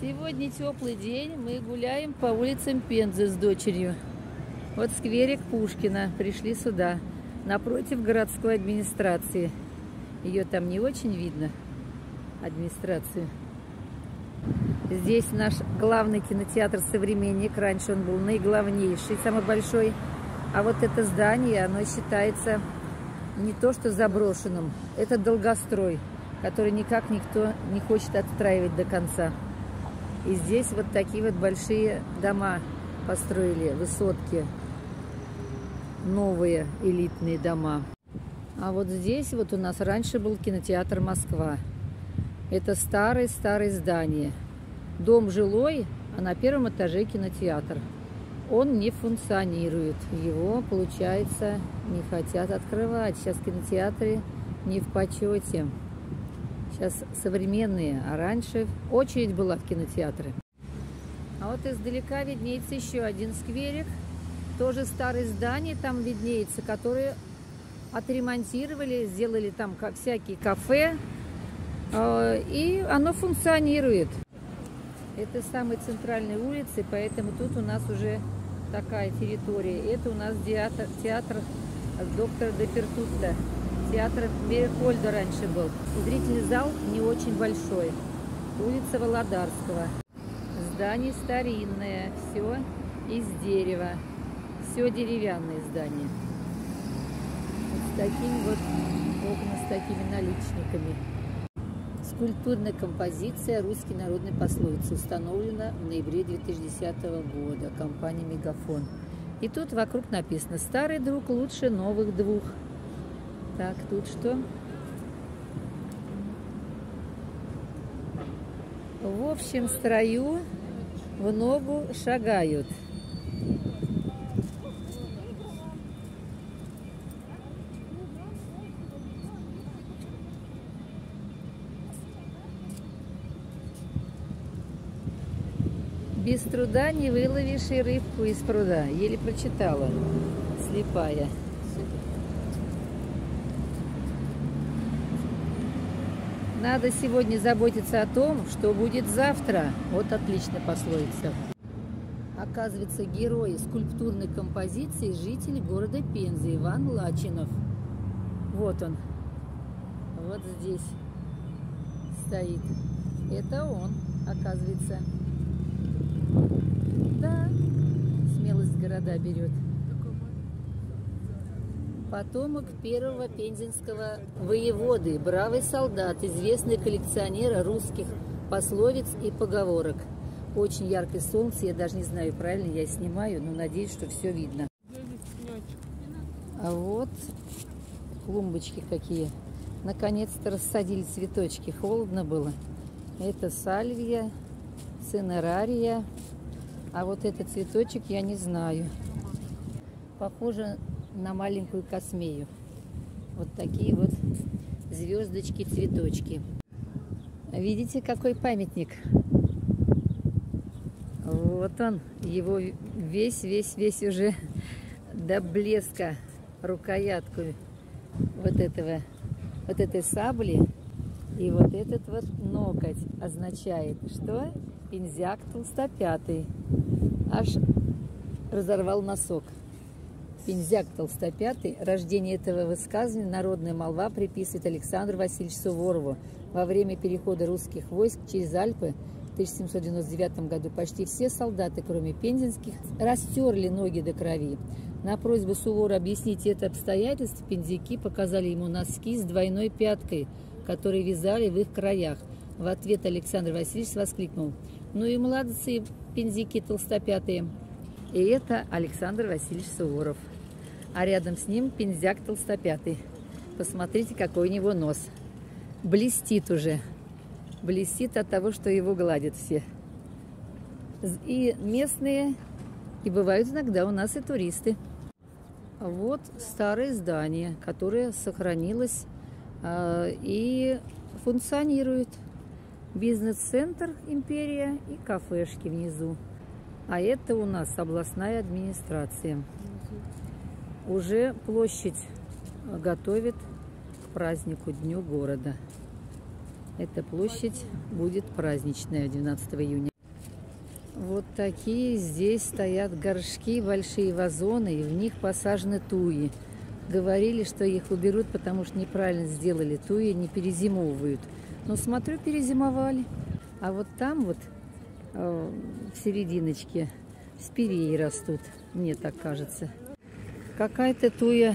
Сегодня теплый день, мы гуляем по улицам Пензы с дочерью. Вот скверик Пушкина, пришли сюда, напротив городской администрации. Ее там не очень видно, администрацию. Здесь наш главный кинотеатр «Современник». Раньше он был наиглавнейший, самый большой. А вот это здание, оно считается не то что заброшенным, это долгострой, который никак никто не хочет отстраивать до конца. И здесь вот такие вот большие дома построили, высотки, новые элитные дома. А вот здесь вот у нас раньше был кинотеатр «Москва». Это старое-старое здание. Дом жилой, а на первом этаже кинотеатр. Он не функционирует. Его, получается, не хотят открывать. Сейчас кинотеатры не в почете. Сейчас современные, а раньше очередь была в кинотеатры. А вот издалека виднеется еще один скверик. Тоже старое здание там виднеется, которые отремонтировали, сделали там как всякие кафе. А, и оно функционирует. Это самые центральные улицы, поэтому тут у нас уже такая территория. Это у нас театр, театр доктора Депертутта театр Мерихольда раньше был. Зрительный зал не очень большой. Улица Володарского. Здание старинное, все из дерева. Все деревянные здания. Вот с такими вот окна, с такими наличниками. Скульптурная композиция русской народной пословицы установлена в ноябре 2010 года компанией «Мегафон». И тут вокруг написано «Старый друг лучше новых двух». Так, тут что? В общем строю в ногу шагают. Без труда не выловишь и рыбку из пруда. Еле прочитала, слепая. Надо сегодня заботиться о том, что будет завтра. Вот отличная пословица. Оказывается, герой скульптурной композиции житель города Пензы Иван Лачинов. Вот он. Вот здесь стоит. Это он, оказывается. Да, смелость города берет потомок первого пензенского воеводы, бравый солдат, известный коллекционер русских пословиц и поговорок. Очень яркое солнце, я даже не знаю, правильно я снимаю, но надеюсь, что все видно. А вот клумбочки какие. Наконец-то рассадили цветочки, холодно было. Это сальвия, цинерария, а вот этот цветочек я не знаю. Похоже на маленькую космею. Вот такие вот звездочки, цветочки. Видите, какой памятник? Вот он, его весь, весь, весь уже до блеска рукоятку вот этого, вот этой сабли. И вот этот вот ноготь означает, что пинзяк толстопятый. Аж разорвал носок. Пензяк толстопятый. Рождение этого высказывания народная молва приписывает Александру Васильевичу Суворову. Во время перехода русских войск через Альпы в 1799 году почти все солдаты, кроме пензенских, растерли ноги до крови. На просьбу Сувора объяснить это обстоятельство, пензяки показали ему носки с двойной пяткой, которые вязали в их краях. В ответ Александр Васильевич воскликнул, «Ну и молодцы, пензяки толстопятые!» И это Александр Васильевич Суворов а рядом с ним пензяк толстопятый. Посмотрите, какой у него нос. Блестит уже. Блестит от того, что его гладят все. И местные, и бывают иногда у нас и туристы. Вот старое здание, которое сохранилось э, и функционирует. Бизнес-центр «Империя» и кафешки внизу. А это у нас областная администрация уже площадь готовит к празднику Дню города. Эта площадь будет праздничная 12 июня. Вот такие здесь стоят горшки, большие вазоны, и в них посажены туи. Говорили, что их уберут, потому что неправильно сделали. Туи не перезимовывают. Но смотрю, перезимовали. А вот там вот э, в серединочке спиреи растут, мне так кажется. Какая-то туя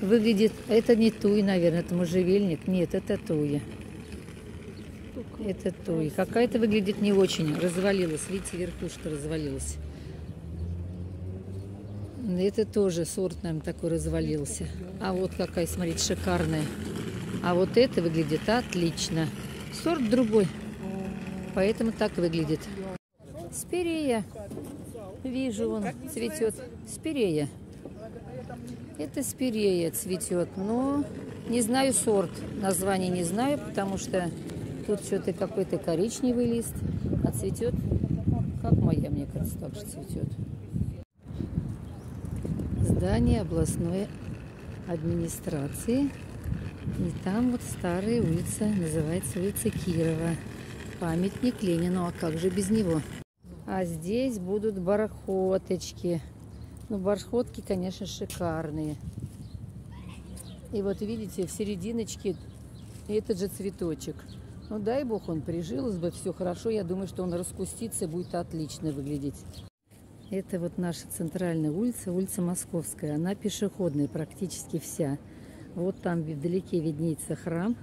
выглядит... Это не туй, наверное, это можжевельник. Нет, это туя. Это туи. Какая-то выглядит не очень. Развалилась. Видите, верхушка развалилась. Это тоже сорт, наверное, такой развалился. А вот какая, смотрите, шикарная. А вот это выглядит отлично. Сорт другой. Поэтому так выглядит. Спирея. Вижу, он цветет. Спирея. Это спирея цветет. Но не знаю сорт. Название не знаю, потому что тут что-то какой-то коричневый лист. А цветет, как моя, мне кажется, так же цветет. Здание областной администрации. И там вот старая улица, называется улица Кирова. Памятник Ленину, а как же без него? А здесь будут бархоточки. Ну, бархотки, конечно, шикарные. И вот видите, в серединочке этот же цветочек. Ну, дай бог он прижилось бы, все хорошо. Я думаю, что он раскустится и будет отлично выглядеть. Это вот наша центральная улица, улица Московская. Она пешеходная практически вся. Вот там вдалеке виднеется храм.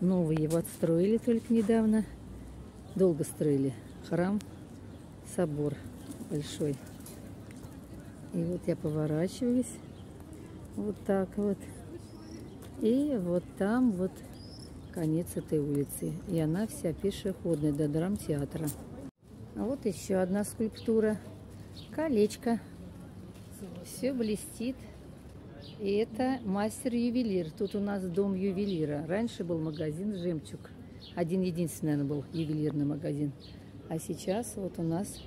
Новый его отстроили только недавно долго строили. Храм, собор большой. И вот я поворачиваюсь. Вот так вот. И вот там вот конец этой улицы. И она вся пешеходная до драмтеатра. А вот еще одна скульптура. Колечко. Все блестит. И это мастер-ювелир. Тут у нас дом ювелира. Раньше был магазин «Жемчуг». Один единственный, наверное, был ювелирный магазин. А сейчас вот у нас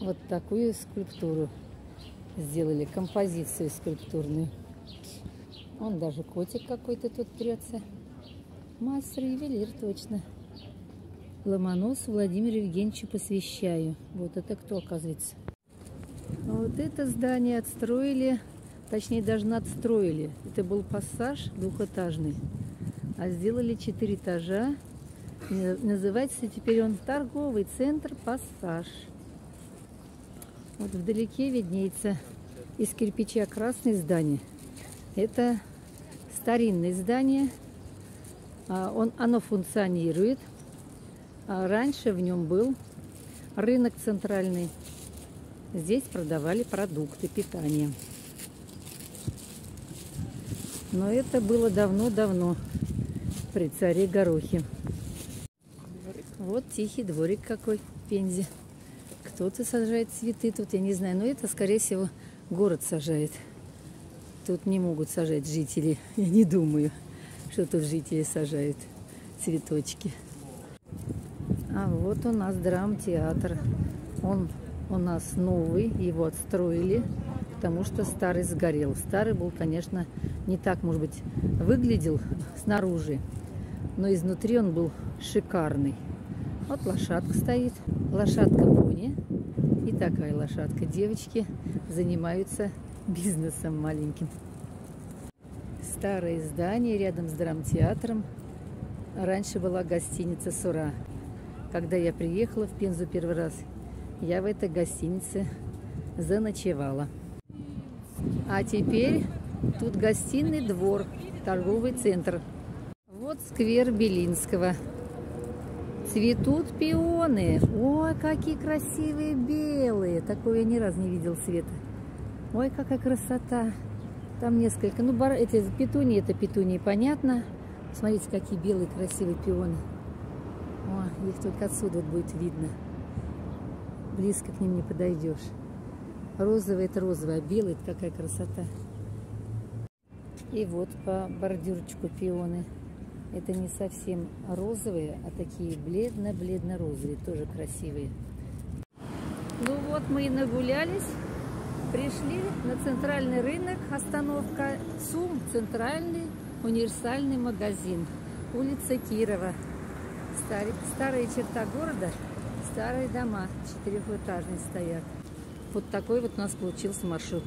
вот такую скульптуру сделали, композицию скульптурную. Он даже котик какой-то тут трется. Мастер-ювелир точно. Ломонос Владимиру Евгеньевичу посвящаю. Вот это кто, оказывается? Вот это здание отстроили, точнее даже надстроили. Это был пассаж двухэтажный а сделали четыре этажа. Называется теперь он торговый центр «Пассаж». Вот вдалеке виднеется из кирпича красное здание. Это старинное здание. А, он, оно функционирует. А раньше в нем был рынок центральный. Здесь продавали продукты питания. Но это было давно-давно при царе Горохе. Вот тихий дворик какой в Пензе. Кто-то сажает цветы тут, я не знаю. Но это, скорее всего, город сажает. Тут не могут сажать жители. Я не думаю, что тут жители сажают цветочки. А вот у нас драмтеатр. Он у нас новый, его отстроили, потому что старый сгорел. Старый был, конечно, не так, может быть, выглядел снаружи но изнутри он был шикарный. Вот лошадка стоит, лошадка пони и такая лошадка. Девочки занимаются бизнесом маленьким. Старое здание рядом с драмтеатром. Раньше была гостиница «Сура». Когда я приехала в Пензу первый раз, я в этой гостинице заночевала. А теперь тут гостиный двор, торговый центр – вот сквер Белинского. Цветут пионы. Ой, какие красивые белые. Такое я ни разу не видел цвета. Ой, какая красота. Там несколько. Ну, бар... эти петунии, это петунии, понятно. Смотрите, какие белые красивые пионы. О, их только отсюда будет видно. Близко к ним не подойдешь. Розовый это розовый, а белый это какая красота. И вот по бордюрчику пионы. Это не совсем розовые, а такие бледно-бледно-розовые, тоже красивые. Ну вот мы и нагулялись. Пришли на центральный рынок, остановка СУМ, центральный универсальный магазин, улица Кирова. Старые, старые черта города, старые дома четырехэтажные стоят. Вот такой вот у нас получился маршрут.